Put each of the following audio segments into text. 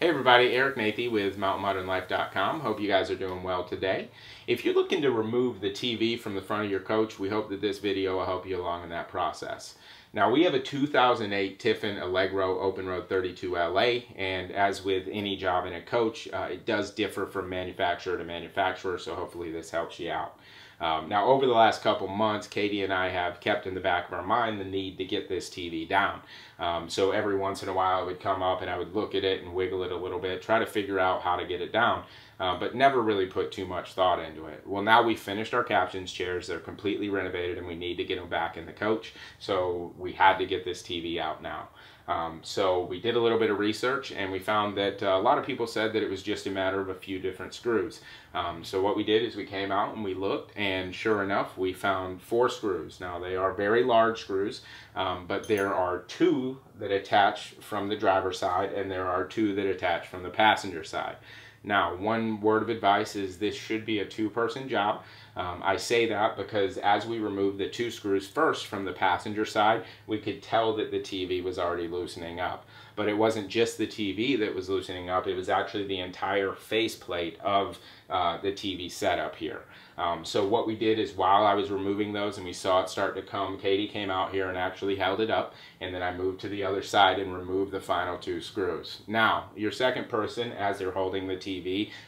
Hey everybody, Eric Nathy with MountainModernLife.com. Hope you guys are doing well today. If you're looking to remove the TV from the front of your coach, we hope that this video will help you along in that process. Now we have a 2008 Tiffin Allegro Open Road 32 LA and as with any job in a coach, uh, it does differ from manufacturer to manufacturer so hopefully this helps you out. Um, now, over the last couple months, Katie and I have kept in the back of our mind the need to get this TV down. Um, so every once in a while, it would come up and I would look at it and wiggle it a little bit, try to figure out how to get it down, uh, but never really put too much thought into it. Well, now we finished our captains chairs. They're completely renovated and we need to get them back in the coach. So we had to get this TV out now. Um, so we did a little bit of research and we found that uh, a lot of people said that it was just a matter of a few different screws. Um, so what we did is we came out and we looked and sure enough we found four screws. Now they are very large screws um, but there are two that attach from the driver's side and there are two that attach from the passenger side. Now, one word of advice is this should be a two-person job. Um, I say that because as we removed the two screws first from the passenger side, we could tell that the TV was already loosening up. But it wasn't just the TV that was loosening up, it was actually the entire faceplate of uh, the TV setup here. Um, so what we did is while I was removing those and we saw it start to come, Katie came out here and actually held it up and then I moved to the other side and removed the final two screws. Now, your second person, as they're holding the TV,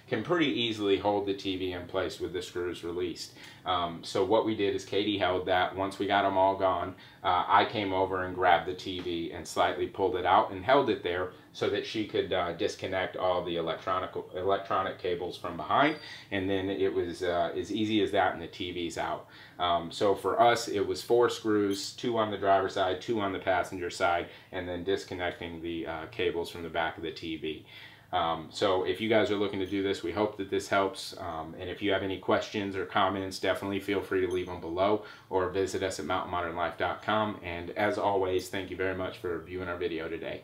can pretty easily hold the TV in place with the screws released. Um, so what we did is Katie held that. Once we got them all gone, uh, I came over and grabbed the TV and slightly pulled it out and held it there so that she could uh, disconnect all the electronic electronic cables from behind and then it was uh, as easy as that and the TV's out. Um, so for us it was four screws, two on the driver's side, two on the passenger side and then disconnecting the uh, cables from the back of the TV. Um, so if you guys are looking to do this, we hope that this helps. Um, and if you have any questions or comments, definitely feel free to leave them below or visit us at mountainmodernlife.com. And as always, thank you very much for viewing our video today.